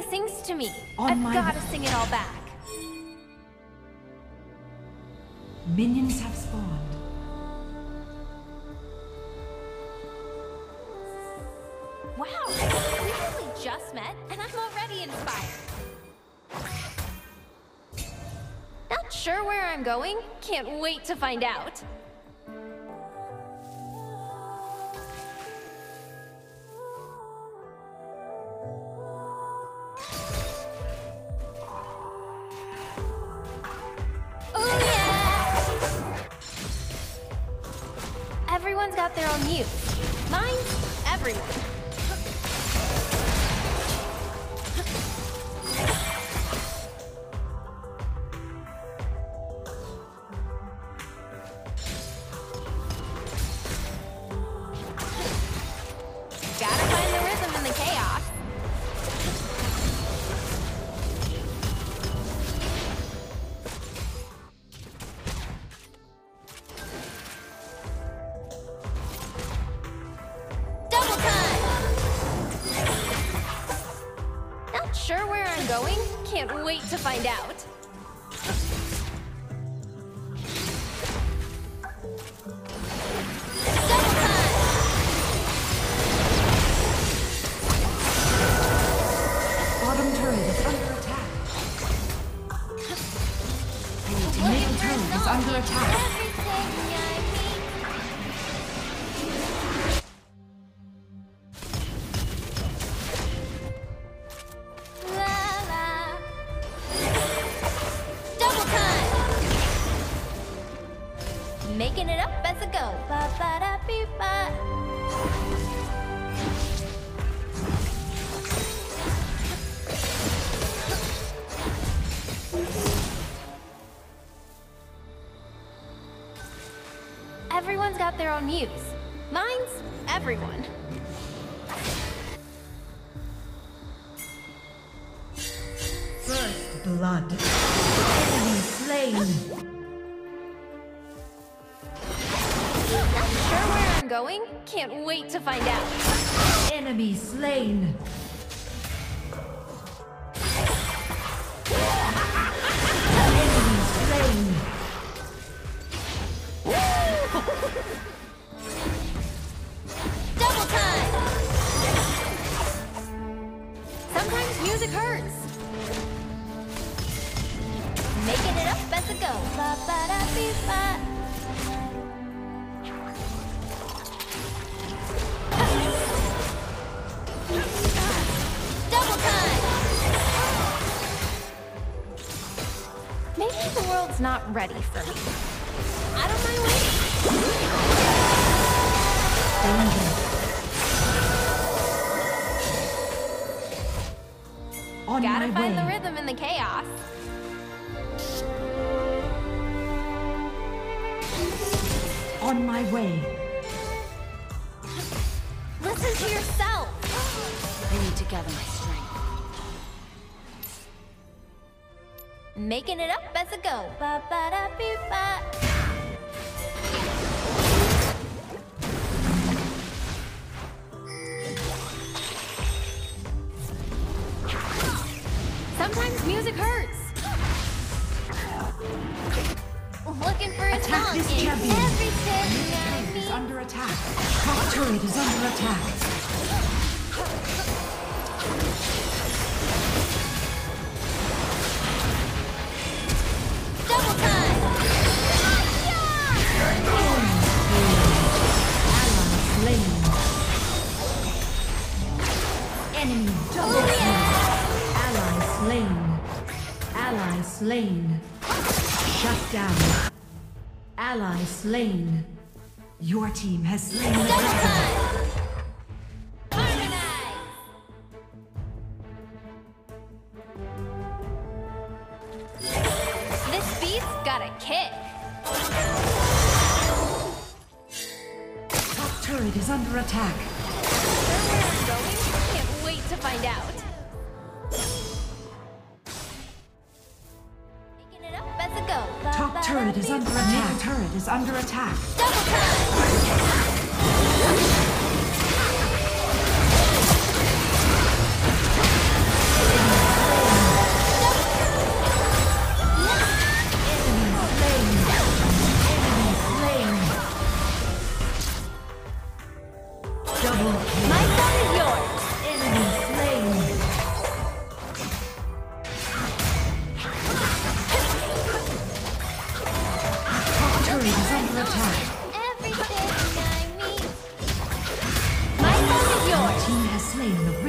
Everything sings to me. On I've gotta way. sing it all back. Minions have spawned. Wow, we really just met, and I'm already inspired. Not sure where I'm going. Can't wait to find out. Got their own mute. Mine's everyone. Not sure where I'm going. Can't wait to find out. Everyone's got their own muse. Mine's everyone. First blood. Enemy slain. Not sure where I'm going. Can't wait to find out. Enemy slain. Not ready for me. I don't mind waiting. On Gotta my find way. the rhythm in the chaos. On my way. Listen to yourself. I need to gather my Making it up as I go. Ba ba da ba. Sometimes music hurts. Looking for a Attack song this champion. everything I Turret is under attack. Top turret is under attack. Enemy double kill. Ally slain. Ally slain. Shut down. Ally slain. Your team has slain the dragon. Top turret is under attack find out. Top turret is under attack. Top turret is under attack. Double turret! in the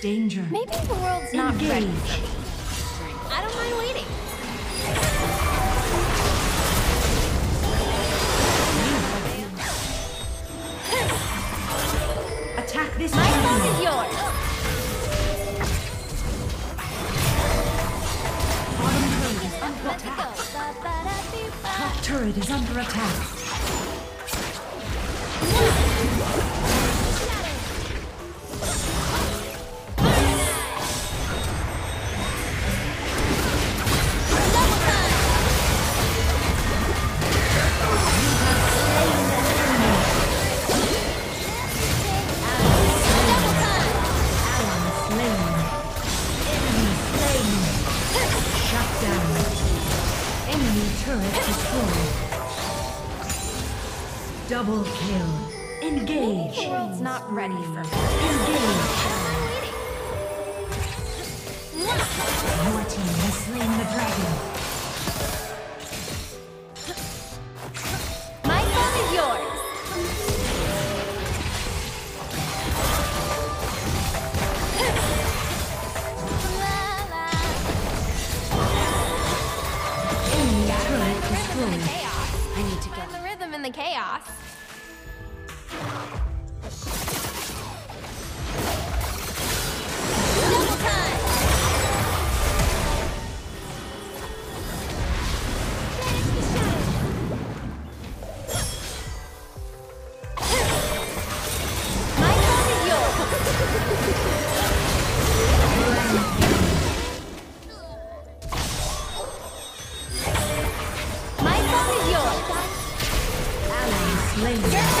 Danger. Maybe the world's not Engage. ready for me. I don't mind waiting. Attack this My fault is yours. Bottom turret is under attack. Top turret is under attack. Thank you. Yeah.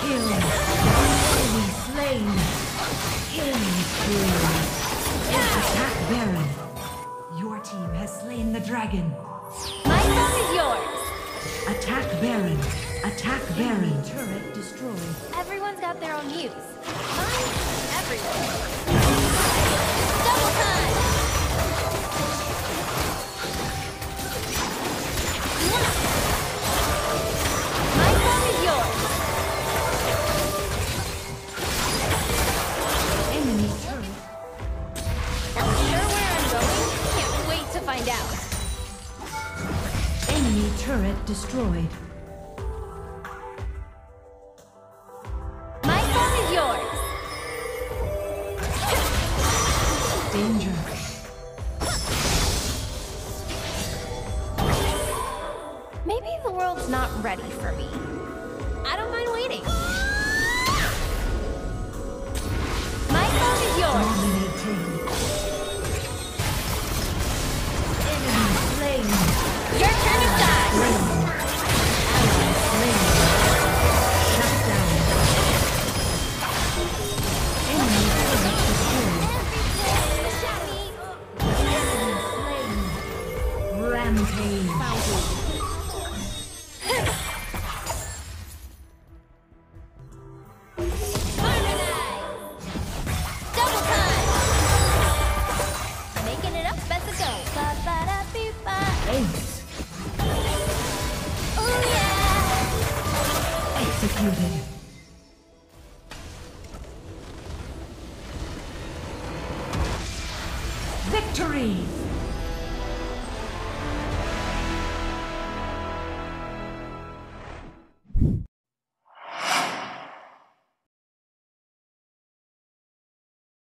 Kill. Enemy slain. Killing spree. Attack Baron. Your team has slain the dragon. My song is yours. Attack Baron. Attack Baron. Turret destroyed. Everyone's got their own muse. Mine's everywhere. Double time! Maybe the world's not ready for me. Ace. Ooh, yeah. Executed.